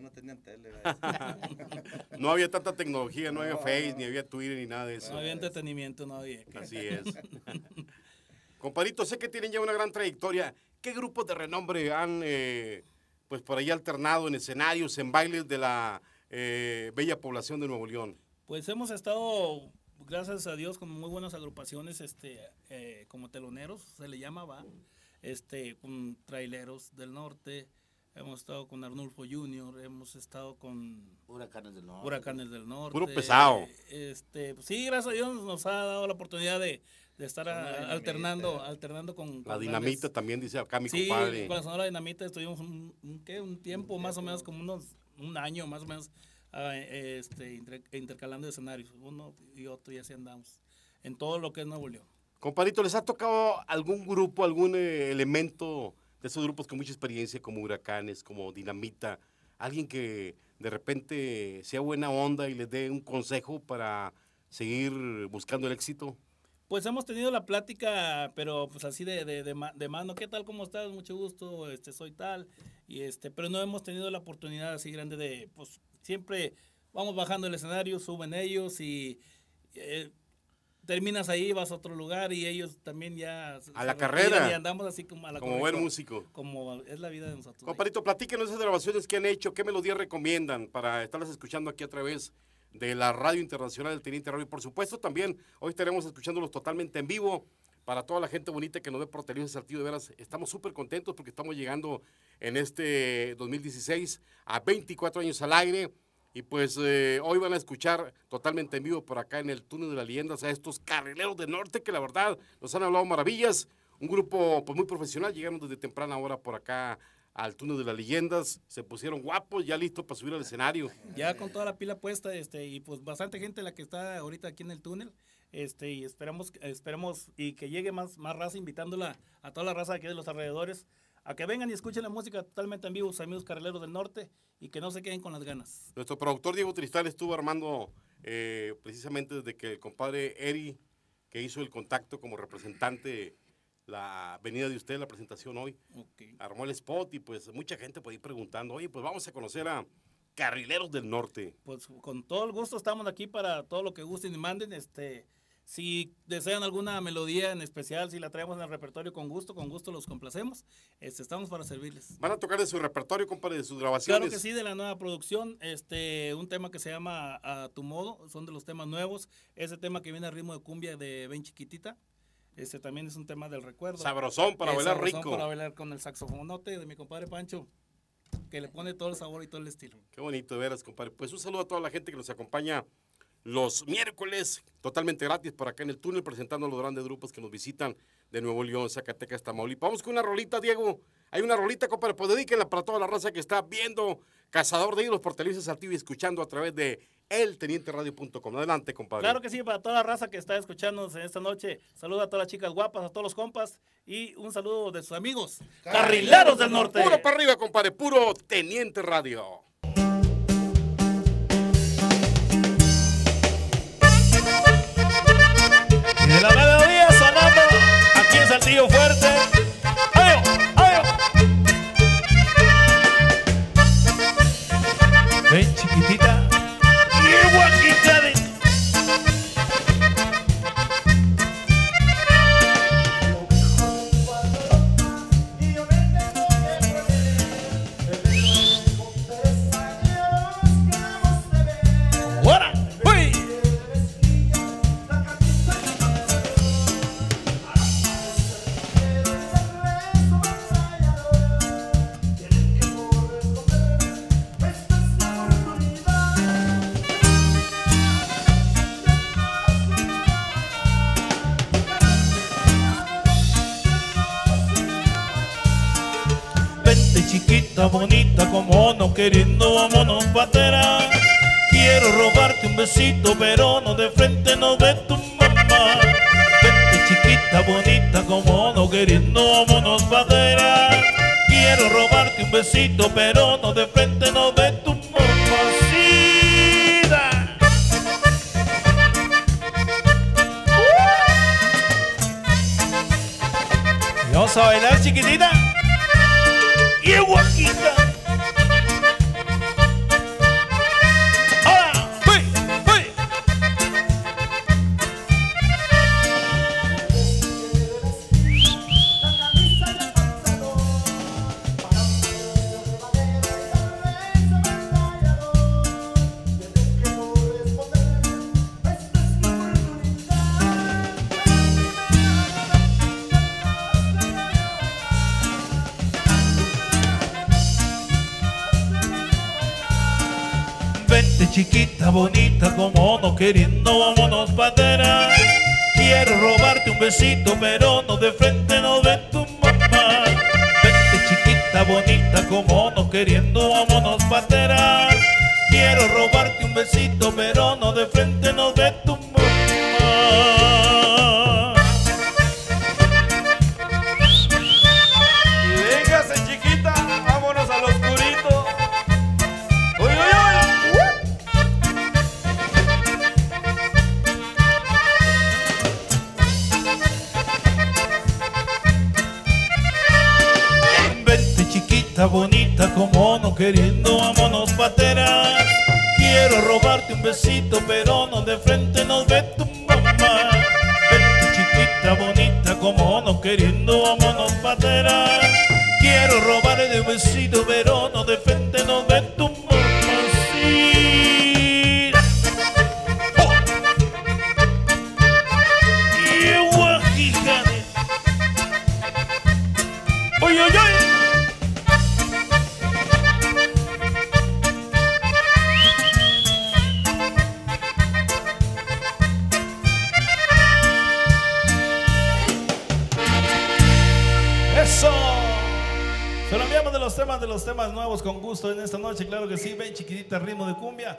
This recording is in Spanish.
no tenían tele. no había tanta tecnología, no, había Face, ni había Twitter, ni nada de eso. No había entretenimiento, no había. Así es. Compadrito, sé que tienen ya una gran trayectoria. ¿Qué grupos de renombre han, eh, pues por ahí alternado en escenarios, en bailes de la eh, bella población de Nuevo León? Pues hemos estado, gracias a Dios, con muy buenas agrupaciones, este, eh, como teloneros, se le llamaba, este, con traileros del norte, hemos estado con Arnulfo Junior, hemos estado con Huracanes del Norte. Huracanes del Norte. Puro pesado. Este, pues sí, gracias a Dios nos ha dado la oportunidad de, de estar alternando, alternando con, La dinamita también dice acá mi sí, compadre. con la Sonora Dinamita estuvimos un, un, ¿qué? un tiempo más o menos como unos un año más o menos ah, este, inter- intercalando escenarios, uno y otro y así andamos en todo lo que es Nuevo León. Compadrito, ¿les ha tocado algún grupo, algún eh, elemento de esos grupos con mucha experiencia, como Huracanes, como Dinamita? Alguien que de repente sea buena onda y les dé un consejo para seguir buscando el éxito. Pues hemos tenido la plática, pero pues así de, de, de, ma- de mano, ¿qué tal? ¿Cómo estás? Mucho gusto, este, soy tal, y este, pero no hemos tenido la oportunidad así grande de, pues siempre vamos bajando el escenario, suben ellos y eh, terminas ahí, vas a otro lugar y ellos también ya... A la carrera. Y andamos así como a la Como buen músico. Como es la vida de nosotros. Compadrito, platíquenos esas grabaciones que han hecho, qué melodías recomiendan para estarlas escuchando aquí a través de la Radio Internacional del Teniente Radio. Y por supuesto, también hoy estaremos escuchándolos totalmente en vivo para toda la gente bonita que nos ve por televisión Saltillo. De veras, estamos súper contentos porque estamos llegando en este 2016 a 24 años al aire. Y pues eh, hoy van a escuchar totalmente en vivo por acá en el túnel de las leyendas a estos carrileros del norte que la verdad nos han hablado maravillas. Un grupo pues muy profesional, llegaron desde temprana hora por acá al túnel de las leyendas, se pusieron guapos, ya listos para subir al escenario. ya con toda la pila puesta este y pues bastante gente la que está ahorita aquí en el túnel este y esperamos esperemos y que llegue más más raza invitándola a toda la raza aquí de los alrededores a que vengan y escuchen la música totalmente en vivo sus amigos carrileros del norte y que no se queden con las ganas Nuestro productor Diego Tristal estuvo armando eh, precisamente desde que el compadre Eri, que hizo el contacto como representante, la venida de usted, la presentación hoy, Ok. armó el spot y pues mucha gente por ahí preguntando, oye, pues vamos a conocer a Carrileros del Norte. pues con todo el gusto estamos aquí para todo lo que gusten y manden este si desean alguna melodía en especial, si la traemos en el repertorio con gusto, con gusto los complacemos. Este, estamos para servirles. Van a tocar de su repertorio, compadre, de sus grabaciones. Claro que sí, de la nueva producción, este, un tema que se llama A tu modo, son de los temas nuevos. Ese tema que viene al ritmo de cumbia de Ben Chiquitita, este también es un tema del recuerdo. Sabrosón para Es bailar sabrosón rico. Para bailar con el saxofonote de mi compadre Pancho, que le pone todo el sabor y todo el estilo. Qué bonito, de veras, compadre. Pues un saludo a toda la gente que nos acompaña los miércoles, totalmente gratis, por acá en el túnel, presentando a los grandes grupos que nos visitan de Nuevo León, Zacatecas, Tamaulipas. Vamos con una rolita, Diego. Hay una rolita, compadre, pues dedíquenla para toda la raza que está viendo Cazador de Ídolos por Televisa Saltillo y escuchando a través de eltenienteradio.com. Adelante, compadre. Claro que sí, para toda la raza que está escuchándonos en esta noche. Saludos a todas las chicas guapas, a todos los compas y un saludo de sus amigos, Carrileros del Norte. Puro para arriba, compadre, puro Teniente Radio. Vente chiquita, bonita, como no queriendo, vámonos patera. Quiero robarte un besito, pero no de frente, no de tu mamá. Vente chiquita, bonita, como no queriendo, vámonos patera. Quiero robarte un besito, pero no de frente, no de tu Vamos a bailar chiquitita. Vente chiquita, bonita, como no queriendo, vámonos patera. Quiero robarte un besito, pero no de frente, no de tu mamá. Vente chiquita, bonita, como no queriendo, vámonos patera. Quiero robarte un besito, pero no de frente, no de tu mamá. Bonita, como no queriendo, vámonos patera. Quiero robarte un besito, pero no de frente, no de tu mamá. Vente chiquita, bonita, como no queriendo, vámonos patera. Quiero robarte un besito, pero los temas, de los temas nuevos con gusto en esta noche, claro que sí, ven chiquitita, ritmo de cumbia.